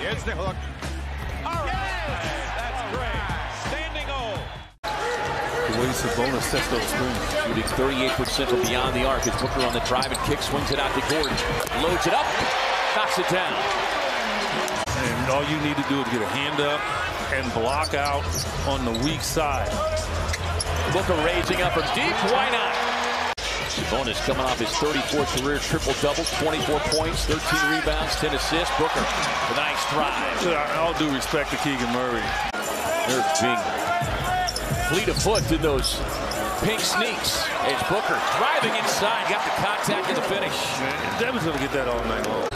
Here's the hook. All right. That's great. Standing O. The way Sabonis sets those screens. Shooting 38% from beyond the arc as Booker on the drive and kick swings it out to Gordon. Loads it up, knocks it down. And all you need to do is get a hand up and block out on the weak side. Booker raising up from deep. Why not? Sabonis coming off his 34th career triple-double, 24 points, 13 rebounds, 10 assists. Booker a nice drive. All due respect to Keegan Murray. There's Bing. Fleet of foot in those pink sneaks. It's Booker driving inside, got the contact and the finish. Man, Devin's going to get that all night long.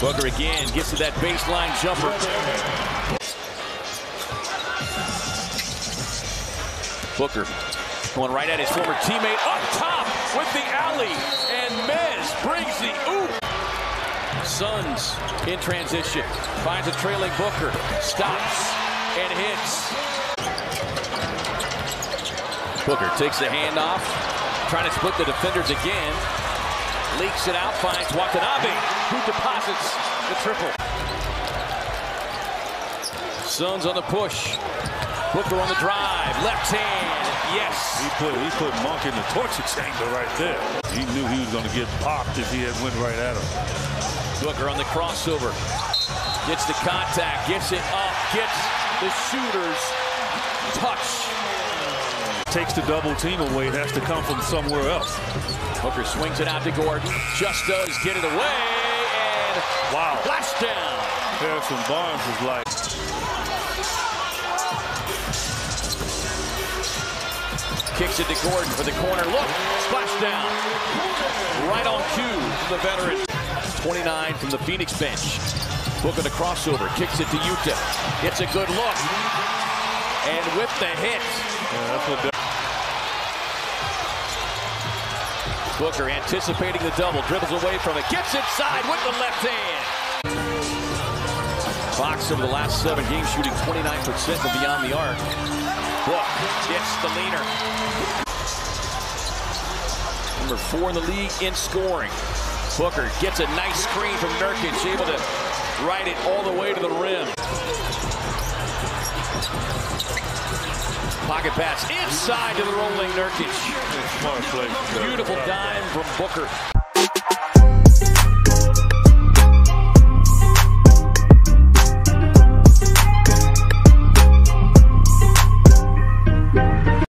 Booker again gets to that baseline jumper. Booker going right at his former teammate up top with the alley. And Mez brings the oop. Suns in transition. Finds a trailing Booker. Stops and hits. Booker takes the handoff. Trying to split the defenders again. Leaks it out. Finds Watanabe, who deposits the triple. Suns on the push. Booker on the drive. Left hand. Yes. He put he put Monk in the torture chamber right there. He knew he was going to get popped if he had went right at him. Booker on the crossover. Gets the contact. Gets it up. Gets the shooter's touch. Takes the double team away. It has to come from somewhere else. Booker swings it out to Gordon. Just does get it away. And Wow. flash down. Harrison Barnes is like, Kicks it to Gordon for the corner. Look, splash down. Right on cue from the veteran. 29 from the Phoenix bench. Booker the crossover. Kicks it to Yuta. It's a good look. And with the hit, yeah, Booker anticipating the double. Dribbles away from it. Gets inside with the left hand. Fox over the last seven games shooting 29% from beyond the arc. Book gets the leaner. Number four in the league in scoring. Booker gets a nice screen from Nurkic, able to ride it all the way to the rim. Pocket pass inside to the rolling Nurkic. Beautiful dime from Booker.